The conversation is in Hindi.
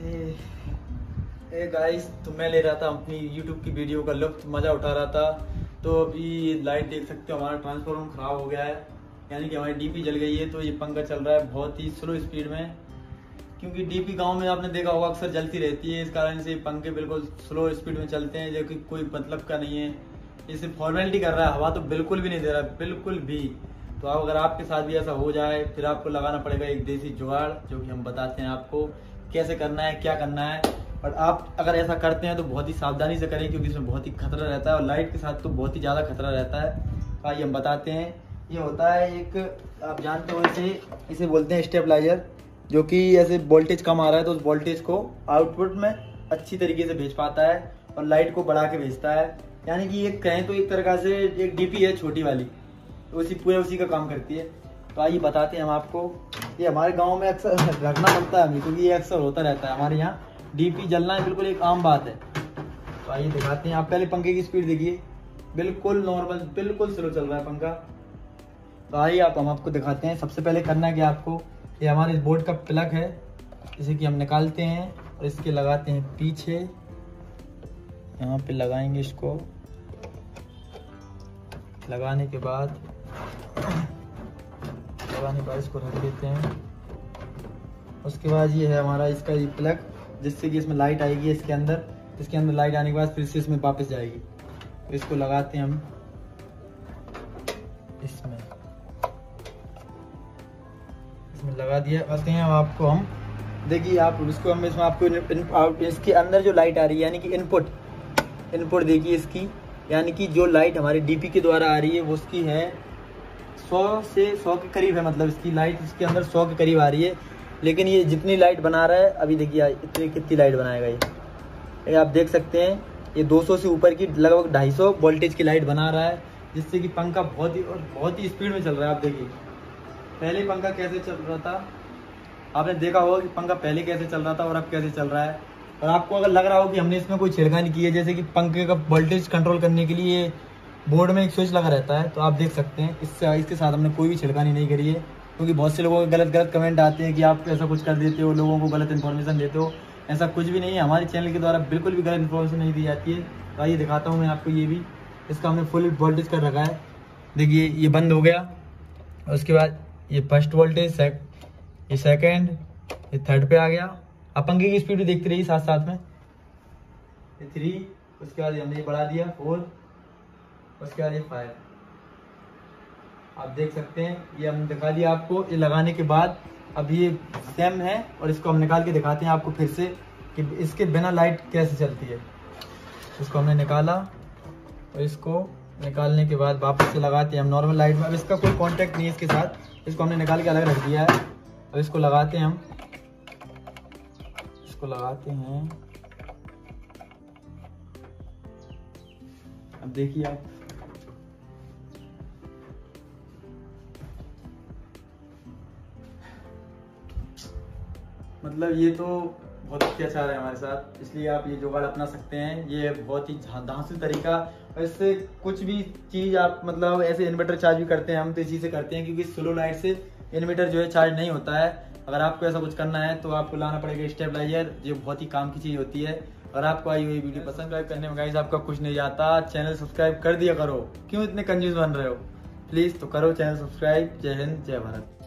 ए गाइस तो मैं ले रहा था अपनी यूट्यूब की वीडियो का लुफ्त मज़ा उठा रहा था। तो अभी लाइट देख सकते हो, हमारा ट्रांसफार्मर ख़राब हो गया है। यानी कि हमारी डीपी जल गई है तो ये पंखा चल रहा है बहुत ही स्लो स्पीड में। क्योंकि डीपी गाँव में आपने देखा होगा, अक्सर जलती रहती है, इस कारण से पंखे बिल्कुल स्लो स्पीड में चलते हैं, जो कि कोई मतलब का नहीं है। इसे फॉर्मेलिटी कर रहा है, हवा तो बिल्कुल भी नहीं दे रहा, बिल्कुल भी। तो अब अगर आपके साथ भी ऐसा हो जाए, फिर आपको लगाना पड़ेगा एक देसी जुगाड़, जो कि हम बताते हैं आपको। कैसे करना है, क्या करना है। और आप अगर ऐसा करते हैं तो बहुत ही सावधानी से करें, क्योंकि इसमें बहुत ही खतरा रहता है और लाइट के साथ तो बहुत ही ज़्यादा खतरा रहता है। आइए हम बताते हैं। ये होता है एक, आप जानते हो इसे इसे बोलते हैं स्टेबलाइजर, जो कि ऐसे वोल्टेज कम आ रहा है तो उस वोल्टेज को आउटपुट में अच्छी तरीके से भेज पाता है और लाइट को बढ़ा के भेजता है। यानी कि ये कहें तो एक तरह से एक डीपी है, छोटी वाली। तो उसी पूरे उसी का काम करती है। तो आइए बताते हैं हम आपको। ये हमारे गाँव में अक्सर रखना पड़ता है हमें, क्योंकि ये अक्सर होता रहता है हमारे यहाँ। डीपी जलना बिल्कुल एक आम बात है। तो आइए दिखाते हैं। आप पहले पंखे की स्पीड देखिए। बिल्कुल नॉर्मल बिल्कुल स्लो चल रहा है पंखा। तो आइए आप, हम आपको दिखाते हैं। सबसे पहले करना क्या आपको? ये हमारे इस बोर्ड का प्लग है। इसे कि हम निकालते हैं और इसके लगाते हैं पीछे। यहाँ पे लगाएँगे इसको। लगाने के बाद लगाने के बाद इसको रख देते हैं। उसके बाद ये है हमारा इसका ये प्लग जिससे कि इसमें लाइट आएगी इसके अंदर। इसके अंदर लाइट आने के बाद फिर से इसमें वापस जाएगी। तो इसको लगाते हैं हम। इसमें। इसमें लगा दिया। आते हैं आपको हम। देखिए आप उसको हम इसमें आपको इन, इन, इसके अंदर जो लाइट आ रही है यानी कि इनपुट इनपुट देखिए इसकी। यानी कि जो लाइट हमारी डीपी के द्वारा आ रही है वो उसकी है सौ से सौ के करीब है मतलब इसकी लाइट इसके अंदर सौ के करीब आ रही है। लेकिन ये जितनी लाइट बना रहा है, अभी देखिए इतनी कितनी लाइट बनाएगा ये आप देख सकते हैं, ये 200 से ऊपर की, लगभग 250 वोल्टेज की लाइट बना रहा है, जिससे कि पंखा बहुत ही, और बहुत ही स्पीड में चल रहा है, आप देखिए। पहले पंखा कैसे चल रहा था? आपने देखा होगा कि पंखा पहले कैसे चल रहा था और अब कैसे चल रहा है। और आपको अगर लग रहा हो कि हमने इसमें कोई छेड़खानी की है, जैसे कि पंखे का वोल्टेज कंट्रोल करने के लिए बोर्ड में एक स्विच लगा रहता है तो आप देख सकते हैं इससे इसके साथ हमने कोई भी छिड़कानी नहीं करी है क्योंकि बहुत से लोगों के गलत गलत कमेंट आते हैं कि आप ऐसा कुछ कर देते हो लोगों को गलत इन्फॉर्मेशन देते हो ऐसा कुछ भी नहीं है। हमारे चैनल के द्वारा बिल्कुल भी गलत इन्फॉर्मेशन नहीं दी जाती है। तो आइए दिखाता हूँ मैं आपको ये भी इसका हमने फुल वोल्टेज कर रखा है। देखिए ये बंद हो गया उसके बाद ये फ़र्स्ट वोल्टेज सेक, ये सेकेंड ये थर्ड पे आ गया। अब पंखे की स्पीड भी देखते रहिए साथ साथ में। ये थ्री उसके बाद हमने ये बढ़ा दिया फोर उसके बाद ये फाइव आप देख सकते हैं, ये हम दिखा दिया आपको, ये लगाने के बाद अब ये सेम है और इसको हम निकाल के दिखाते हैं आपको फिर से कि इसके बिना लाइट कैसे चलती है। इसको हमने निकाला और इसको निकालने के बाद वापस से लगाते हैं हम नॉर्मल लाइट में। अब इसका कोई कांटेक्ट नहीं है इसके साथ। इसको हमने निकाल के अलग रख दिया है। अब इसको लगाते हैं हम। इसको लगाते हैं। अब देखिए आप। मतलब ये तो बहुत अत्याचार है हमारे साथ, इसलिए आप ये जुगाड़ अपना सकते हैं। ये बहुत ही धांसू तरीका। और इससे कुछ भी चीज़ आप मतलब ऐसे इन्वर्टर चार्ज भी करते हैं, हम तो इसी से करते हैं, क्योंकि स्लो लाइट से इन्वर्टर जो है चार्ज नहीं होता है। अगर आपको ऐसा कुछ करना है तो आपको लाना पड़ेगा स्टेबलाइजर। जो बहुत ही काम की चीज़ होती है। और आपको आई हुई वीडियो पसंद करने में गाइज़ आपका कुछ नहीं जाता चैनल सब्सक्राइब कर दिया करो। क्यों इतने कंफ्यूज बन रहे हो? प्लीज़ तो करो चैनल सब्सक्राइब। जय हिंद, जय भारत।